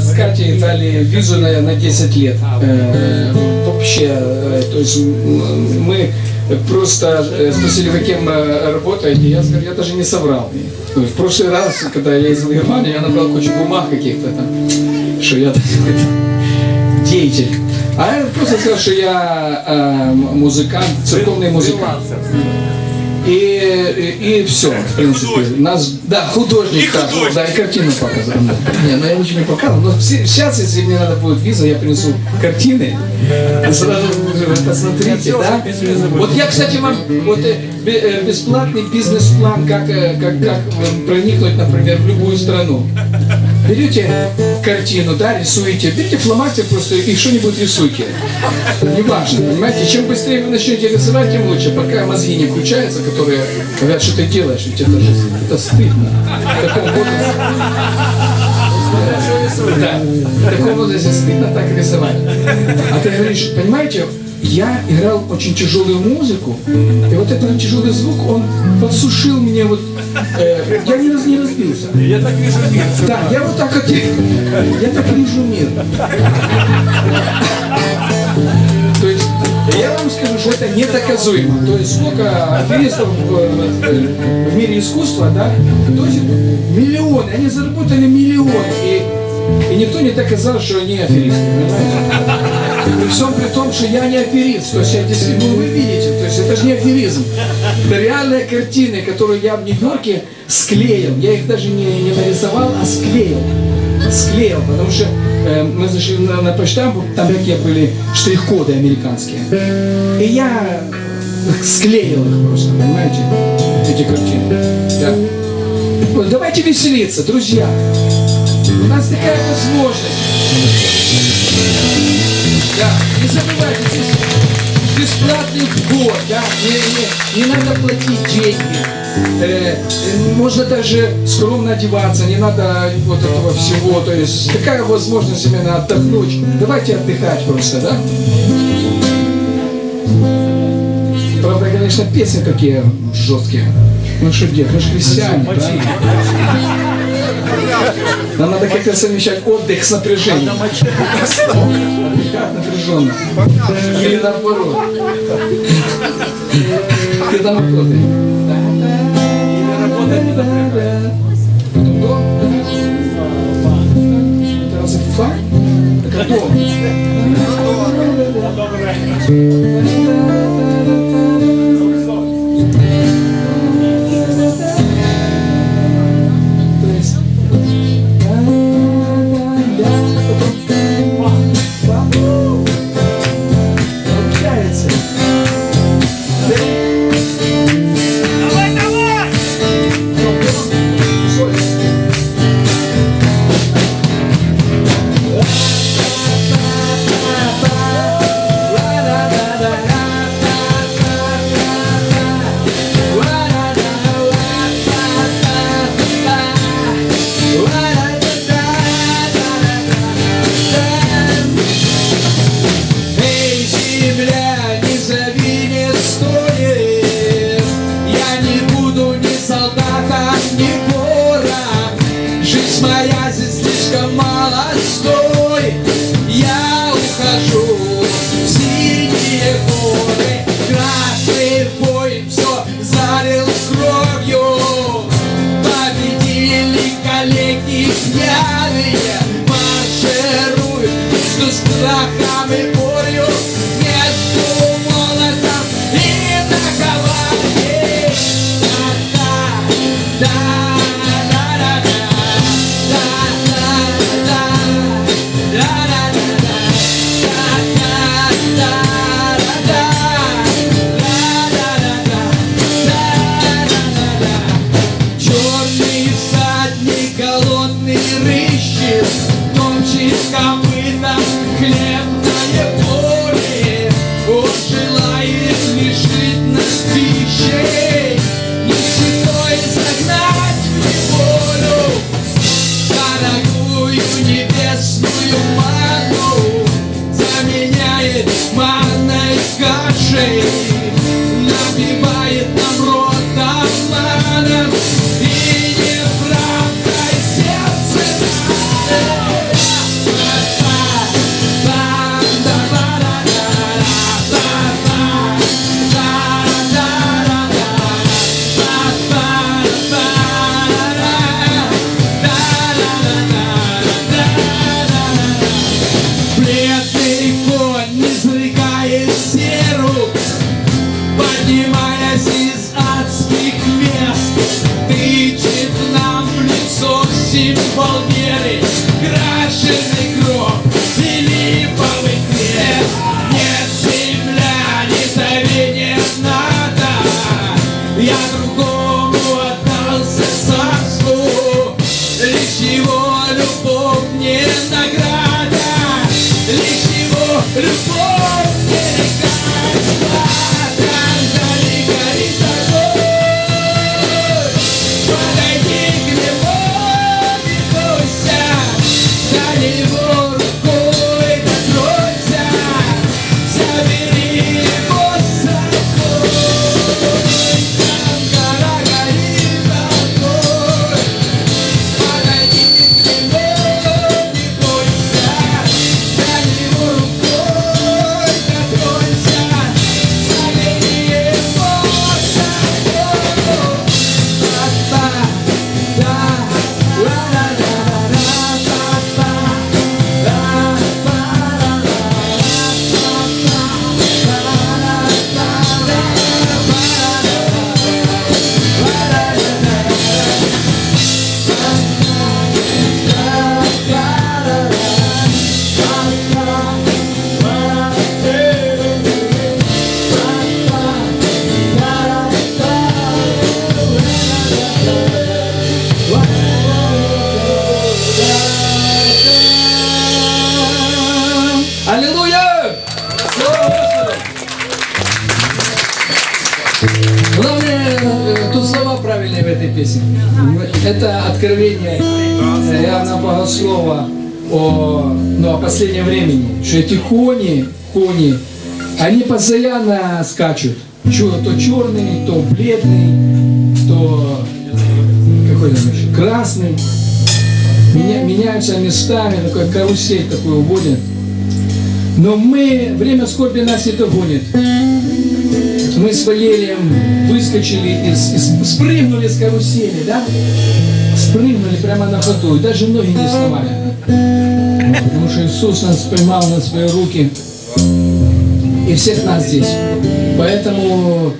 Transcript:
с Катей дали визу на, на 10 лет. Э, вообще, э, то есть мы просто э, спросили, вы кем работаете, я сказал, я даже не соврал. В прошлый раз, когда я ездил в Германию, я набрал кучу бумаг каких-то там, что я деятель. А я просто сказал, что я музыкант, церковный музыкант. И, и, все, в принципе. художник. Нас, да, художник, И так, художник. да, и картину показал. Не, ну я ничего не показывал. Но все- сейчас, если мне надо будет виза, я принесу картины. Сразу посмотрите, да? Вот я, кстати, вам вот э, э, бесплатный бизнес-план, как, э, как, как проникнуть, например, в любую страну. Берете картину, да, рисуете, берите фломастер просто и что-нибудь рисуйте. Неважно, понимаете, чем быстрее вы начнете рисовать, тем лучше, пока мозги не включаются, которые говорят, что ты делаешь, ведь это же это стыдно. В таком возрасте. Да, в таком возрасте стыдно так рисовать. А ты говоришь, понимаете, я играл очень тяжелую музыку, и вот этот тяжелый звук, он подсушил меня вот, э, я не, раз- не разбился. Я так вижу мир. Да, я вот так вот, я так вижу мир. То есть, я вам скажу, что это недоказуемо. То есть, сколько аферистов в, в- мире искусства, да, то есть миллионы, они заработали миллионы, и, и никто не доказал, что они аферисты, понимаете? При всем при том, что я не аферист, то есть я действительно, ну, вы видите, то есть это же не аферизм. Это реальные картины, которые я в Нью-Йорке склеил. Я их даже не, не нарисовал, а склеил. Склеил, потому что э, мы зашли на, на почтампу, там такие были штрих-коды американские. И я склеил их просто, понимаете, эти картины. Да. Вот, давайте веселиться, друзья. У нас такая возможность. Да, не забывайте, здесь бесплатный вход, да, не, не, не надо платить деньги. Э, можно даже скромно одеваться, не надо вот этого всего. То есть такая возможность именно отдохнуть. Давайте отдыхать просто, да? Правда, конечно, песни такие жесткие. Ну что делать, мы же христиане, правильно? Нам надо как-то совмещать отдых с напряжением. Как напряженно. Или наоборот. Ты там работаешь. Или работать не напрягает. Коллеги пьяные Маршируют между страхом Аллилуйя! Главное, тут слова правильные в этой песне. Это откровение э, Иоанна Богослова о, ну, о последнем времени. Что эти кони, кони, они постоянно скачут. Чё, то черный, то бледный, то какой там красный. Меня, меняются местами, такой карусель такой уводят. Но мы, время скорби нас не догонит. Мы с Валерием выскочили, из, из- спрыгнули с карусели, да? Спрыгнули прямо на ходу, и даже ноги не сломали. Потому что Иисус нас поймал на свои руки и всех нас здесь. Поэтому